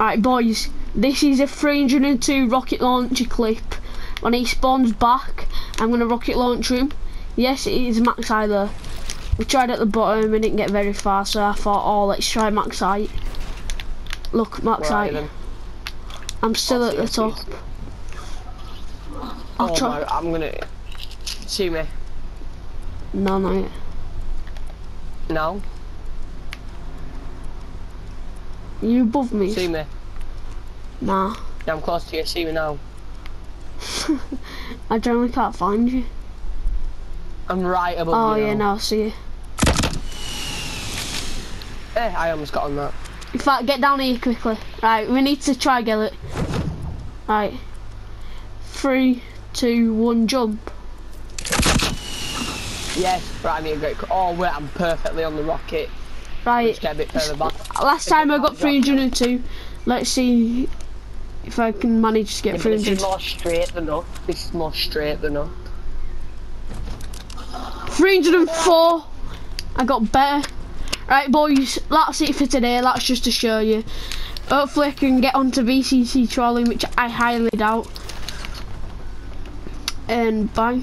Right, boys, this is a 302 rocket launcher clip. When he spawns back, I'm going to rocket launch him. Yes, it is max height there. We tried at the bottom and didn't get very far, so I thought, oh, let's try max height. Look, max height. I'm still I'll at the top. please. I'll oh try. my, I'm gonna see me. No, no. No, You above me? see me. Nah. Yeah, I'm close to you. See me now. I generally can't find you. I'm right above Oh you. yeah, now. now I see you. Eh, I almost got on that. In fact, get down here quickly. Right, we need to try get it. Right. Three, two, one, jump. Yes, right. I need a great. Oh wait, I'm perfectly on the rocket. Right. Just get a bit further back. Last time I got 302. Let's see if I can manage to Yeah, get but this is 300. more straight than up. This is more straight than up. 304. I got better. Right, boys, that's it for today. That's just to show you. Hopefully, I can get onto VCC trolling, which I highly doubt. And bye.